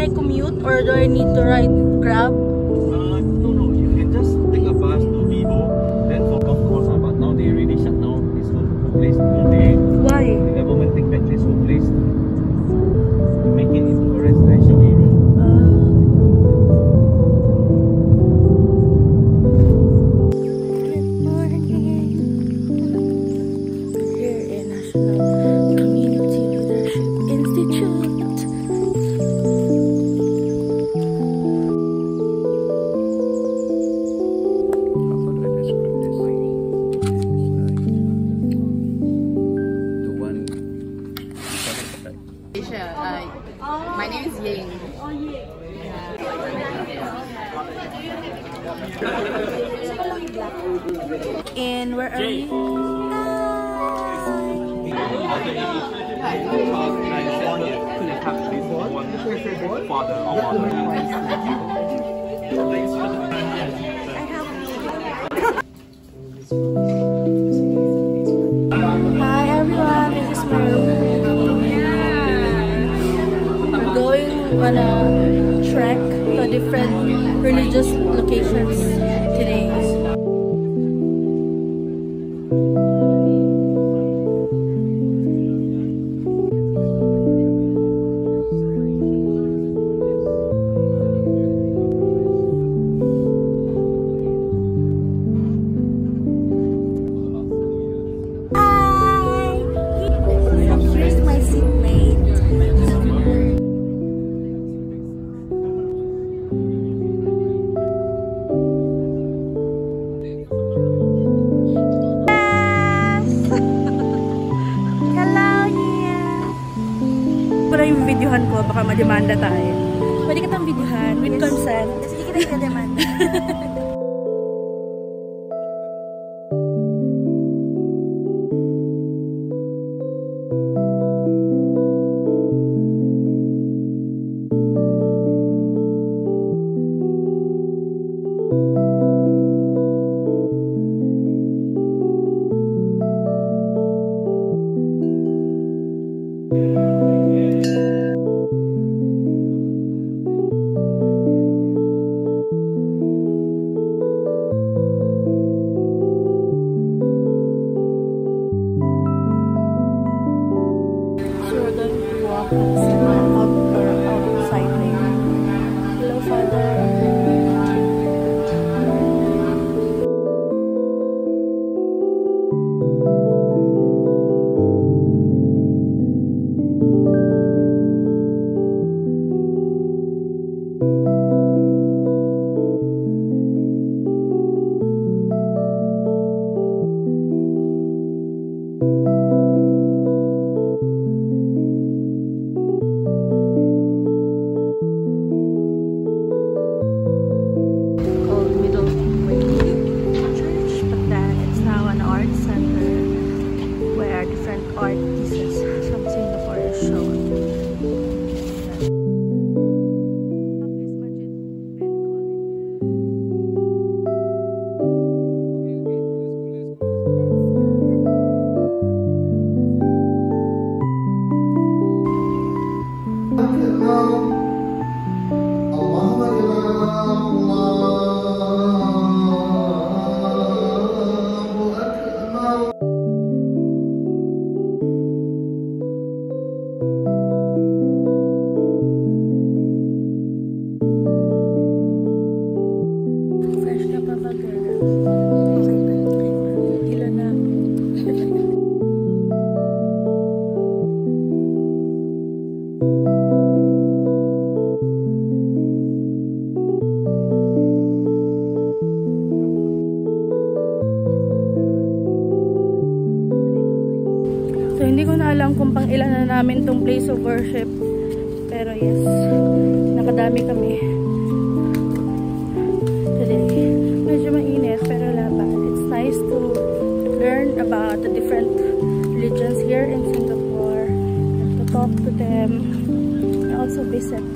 I commute or do I need to ride Grab? father or mother. Hi everyone, this is Maru. I'm going on a trek different religious 再 Bye. Namin tong place of worship. Pero yes, nakadami kami. Today. Medyo mainit, pero laban. It's nice to learn about the different religions here in Singapore and to talk to them and also visit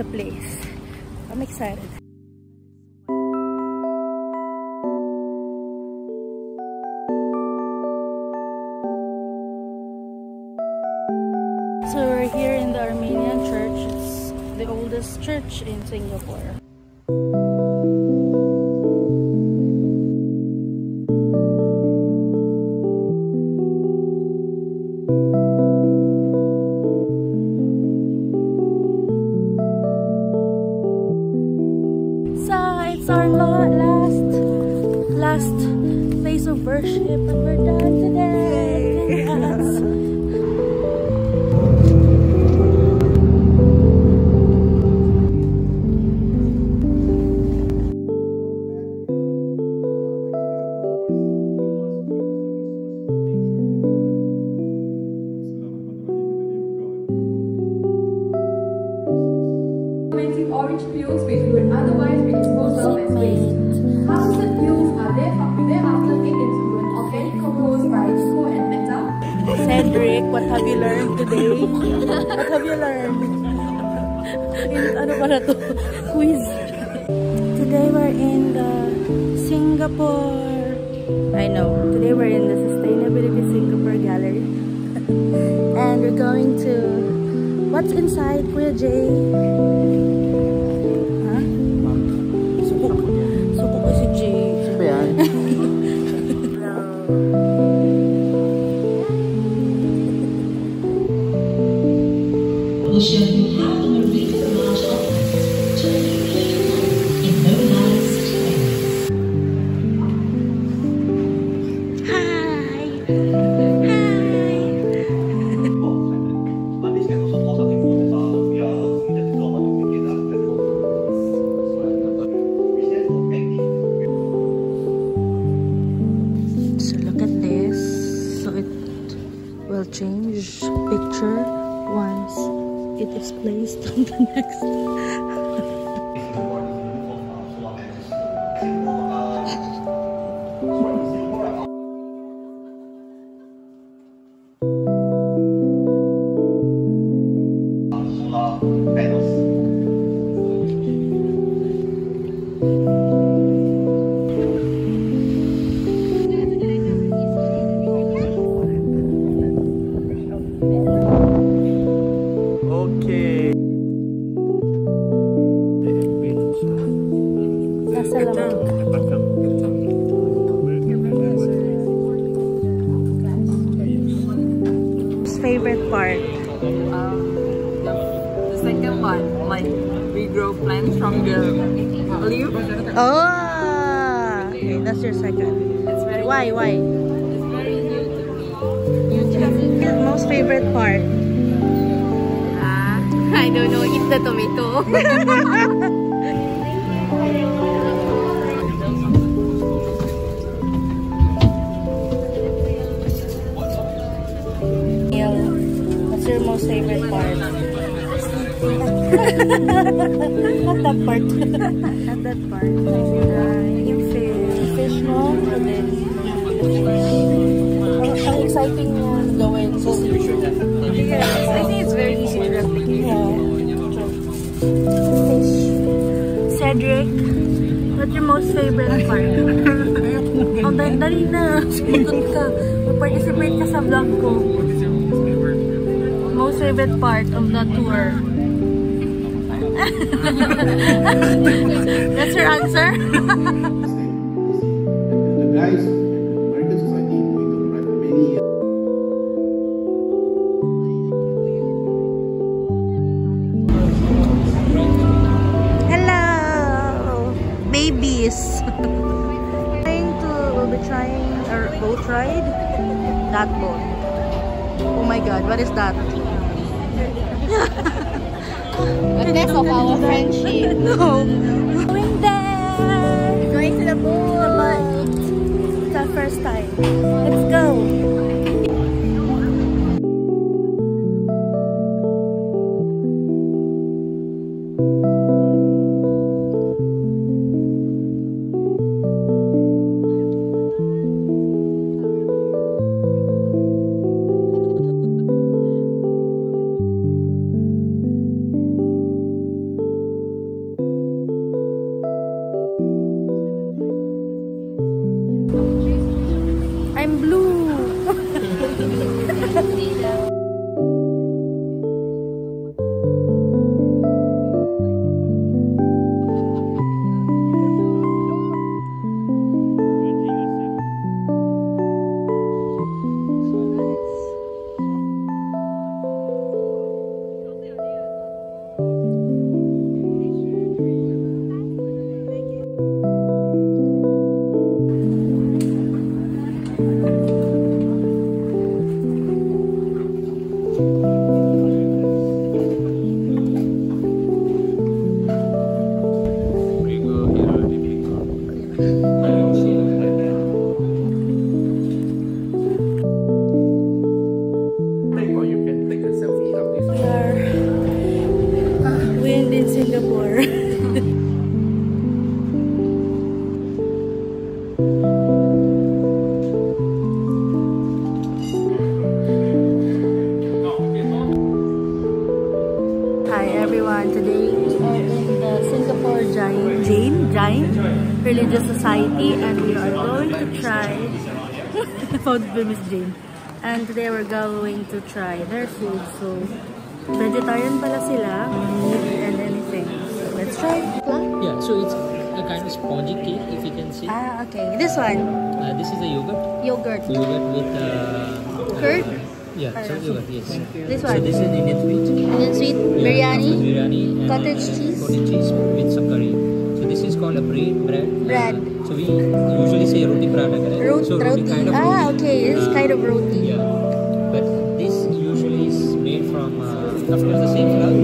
the place. I'm excited. Church in Singapore. So it's our last last place of worship and we're done today. Yes. Today? What have you learned? In, ano pala to? Quiz. Today we're in the Singapore. I know. Today we're in the Sustainability Singapore Gallery. and we're going to... What's inside, Kuya Jay? enxerguei. Thank you. Favorite part? Um, the, the second one, like we grow plants from the leaf. Oh! Okay, that's your second. It's very Why? Why? It's very new to me. Your most favorite part? Ah, I don't know. Eat the tomato. favorite part? Not that part. Not that part. Yung fish. Fish mo, and then. Ang, ang exciting niya gawin. So, yes, I think it's very easy to replicate. yeah. Fish. Cedric, what's your most favorite part? oh, dali, dali na. Sumagot ka. Mag-participate ka sa vlog ko. Favorite part of the tour? That's your answer? friendship. Singapore. Hi everyone, today we are in the Singapore Jain, Jain, Jain Religious Society and we are going to try found Miss Jane. And today we're going to try their food. So, vegetarian pala sila, let's try. Yeah, so it's a kind of spongy cake, if you can see. Ah, okay. This one, Uh, this is a yogurt. yogurt. Yogurt with uh, Curd? Yeah, so yogurt, yes. This one? So this is Indian sweet. and then sweet Yeah, biryani. biryani and Cottage uh, cheese. Cottage cheese with some curry. So this is called a bread. Bread. Bread. Uh, so we usually say roti paratha, correct? Rot- so roti. kind of ah, roti. okay. It's Uh, kind of roti. Yeah, but this usually is made from, uh, of course, the same flour,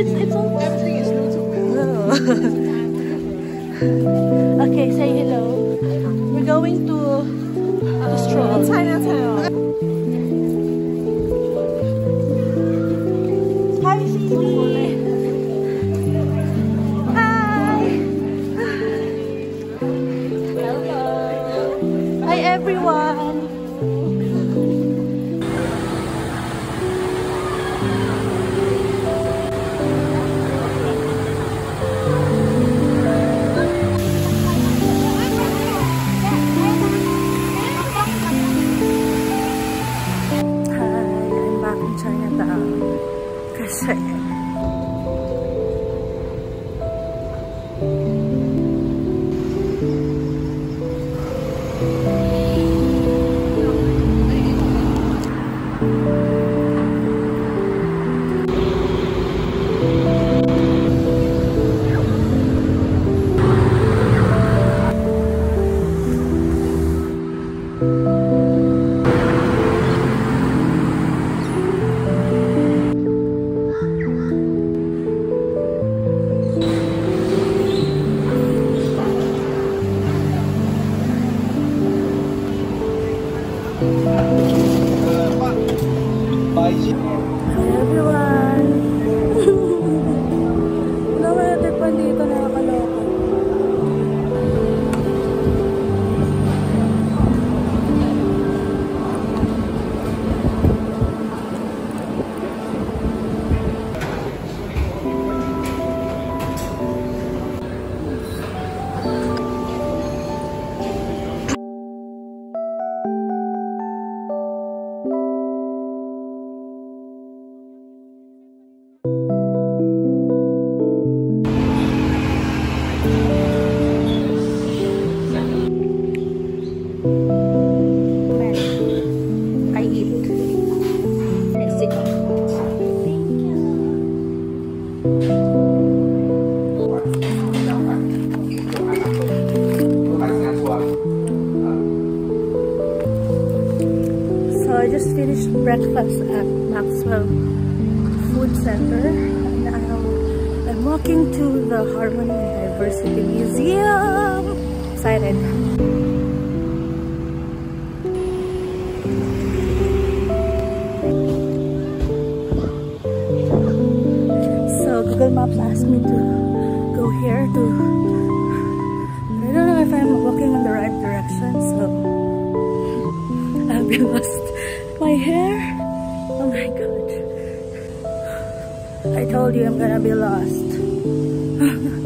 it's, it's almost. Everything is Okay, say hello. We're going to, uh, to stroll. Chinatown. Hi, Phoebe. Hi. Hello. Hi, everyone. Breakfast at Maxwell Food Center and now I'm walking to the Harmony Diversity Museum. Excited. So Google Maps asked me to go here to I don't know if I'm walking in the right direction so I'll be lost my hair. Oh my god. I told you I'm gonna be lost.